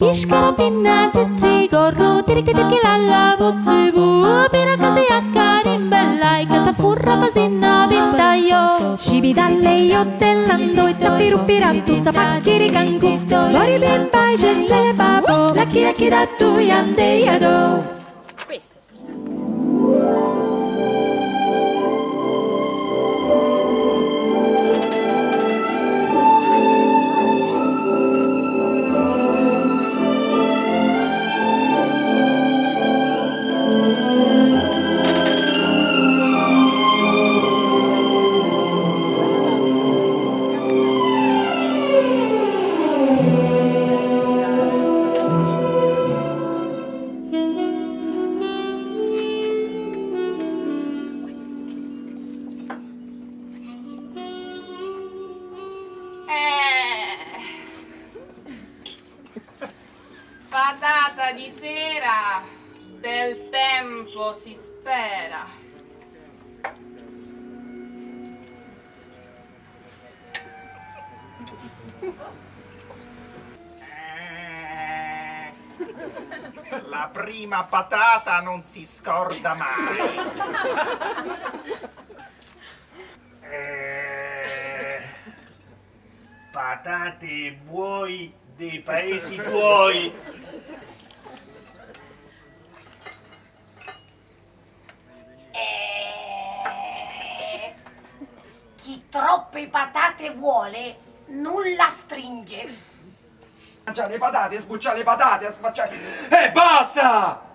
Ishkarapinna zizi gorro tiriki tiriki lalla bozzi bu Pira casi accarim bella e canta furra pasinna pintaio Shibidalle io del sando e tapiru piratu zapacchiri cangu Lori ben pace se le papo la chia chi da tu yande yado Questo. Patata di sera, bel tempo si spera. La prima patata non si scorda mai. Eh, patate buoi dei paesi tuoi. Chi troppe patate vuole, nulla stringe. Mangiare le patate, sbucciare le patate, sfacciare... E basta!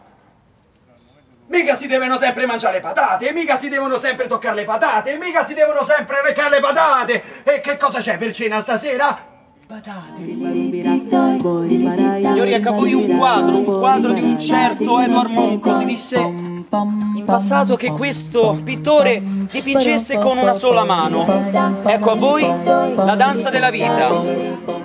Mica si devono sempre mangiare patate, mica si devono sempre toccare le patate, mica si devono sempre leccare le patate! E che cosa c'è per cena stasera? Patate! Signori, ecco a voi un quadro, un quadro di un certo Edward Monco. Si disse in passato che questo pittore dipingesse con una sola mano. Ecco a voi la danza della vita.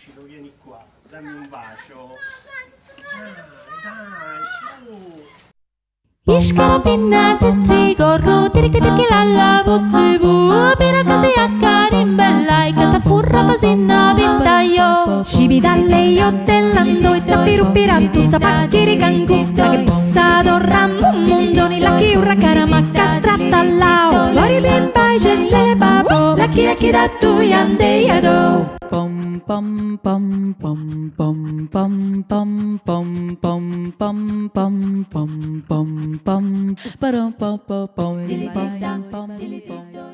Ciro, vieni qua, dammi un bacio. Dai, dai, su. Ishkarapinna zizi gorru tiriki tiriki lalla bozzivu Pirakasi akkarimbella ikata furra pasinna vintaio Shibidalle io tenzando e tapiru piratu zapakkiri kanku Lage passado ramu mungioni laki urra karamakka stratta lao Lori bimbai sceslele bai laki laki datu yande yado. Bum bum bum bum Pom pom pom pom pom pom pom pom pom pom pom pom pom pom. bum bum bum bum.